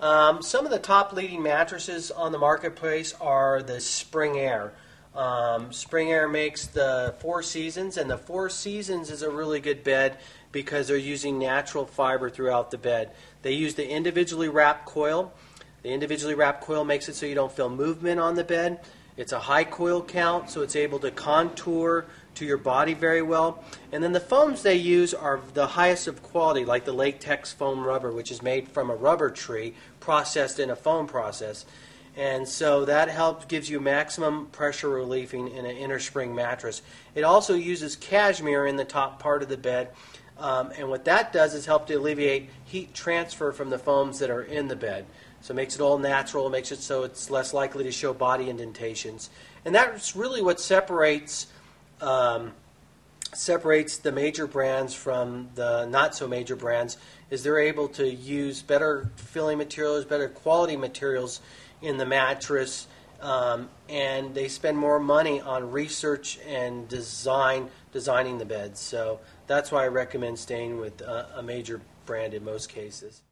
Um, some of the top leading mattresses on the marketplace are the Spring Air. Um, Spring Air makes the Four Seasons, and the Four Seasons is a really good bed because they're using natural fiber throughout the bed. They use the individually wrapped coil. The individually wrapped coil makes it so you don't feel movement on the bed. It's a high coil count, so it's able to contour to your body very well. And then the foams they use are the highest of quality, like the latex foam rubber, which is made from a rubber tree processed in a foam process. And so that helps gives you maximum pressure relieving in an inner spring mattress. It also uses cashmere in the top part of the bed. Um, and what that does is help to alleviate heat transfer from the foams that are in the bed. So it makes it all natural, makes it so it's less likely to show body indentations. And that's really what separates um, separates the major brands from the not so major brands is they're able to use better filling materials, better quality materials in the mattress, um, and they spend more money on research and design designing the beds. So that's why I recommend staying with a, a major brand in most cases.